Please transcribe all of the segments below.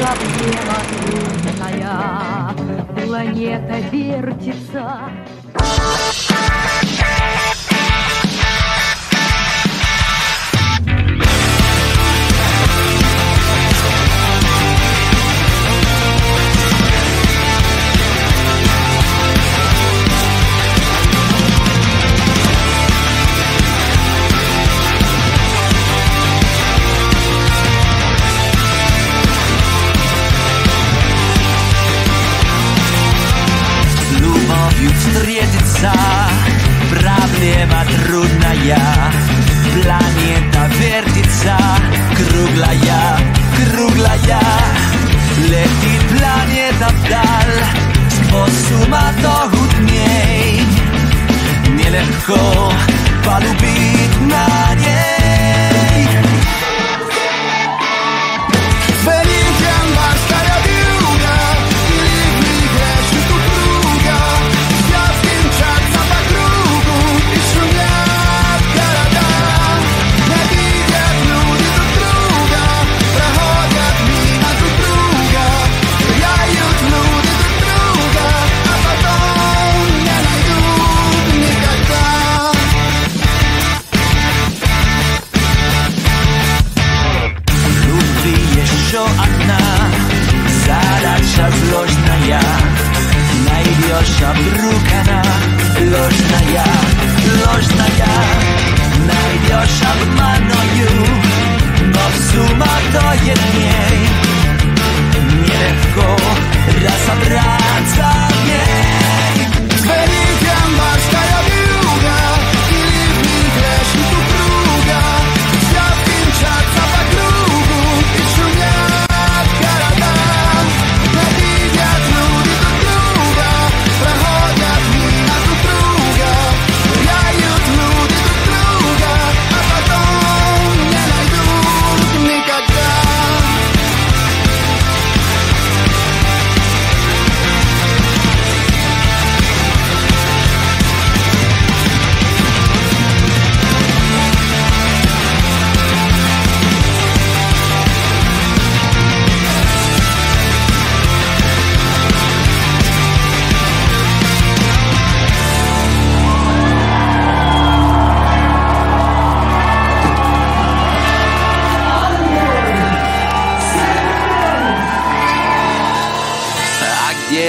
Проблема трудная, планета вертится. Трудная Планета вертится Круглая, круглая Летит планета вдаль Сквозь суматоху дней Нелегко полюбить на еще одна Задача сложная. Найдешь, а вдруг она ложная,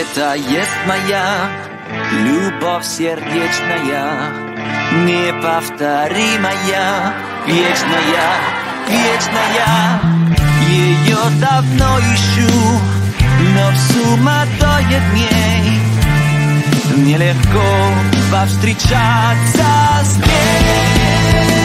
Где-то есть моя любовь сердечная, неповторимая, вечная, вечная. Ее давно ищу, но в суматохе дней нелегко повстречаться с ней.